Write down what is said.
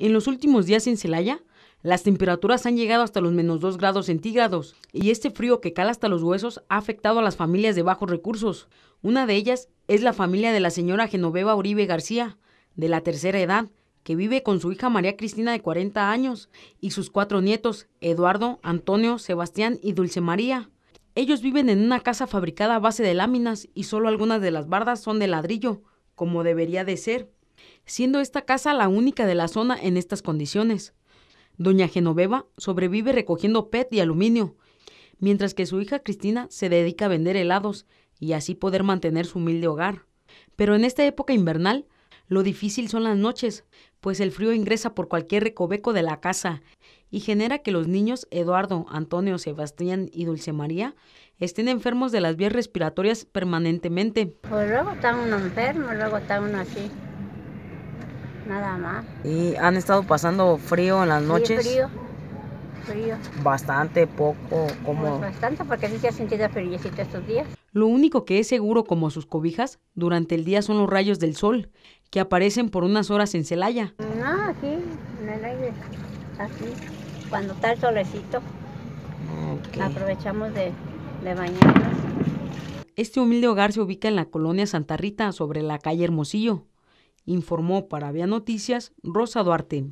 En los últimos días en Celaya, las temperaturas han llegado hasta los menos 2 grados centígrados y este frío que cala hasta los huesos ha afectado a las familias de bajos recursos. Una de ellas es la familia de la señora Genoveva Uribe García, de la tercera edad, que vive con su hija María Cristina de 40 años y sus cuatro nietos, Eduardo, Antonio, Sebastián y Dulce María. Ellos viven en una casa fabricada a base de láminas y solo algunas de las bardas son de ladrillo, como debería de ser siendo esta casa la única de la zona en estas condiciones. Doña Genoveva sobrevive recogiendo PET y aluminio, mientras que su hija Cristina se dedica a vender helados y así poder mantener su humilde hogar. Pero en esta época invernal, lo difícil son las noches, pues el frío ingresa por cualquier recoveco de la casa y genera que los niños Eduardo, Antonio, Sebastián y Dulce María estén enfermos de las vías respiratorias permanentemente. Pues luego está uno enfermo, luego está uno así nada más. ¿Y han estado pasando frío en las noches? frío, frío. Bastante, poco, como... Pues bastante, porque sí se ha sentido estos días. Lo único que es seguro como sus cobijas durante el día son los rayos del sol, que aparecen por unas horas en Celaya. No, aquí, en el aire, así, cuando está el solecito, aprovechamos de, de bañarnos. Este humilde hogar se ubica en la colonia Santa Rita, sobre la calle Hermosillo informó para Vía Noticias Rosa Duarte.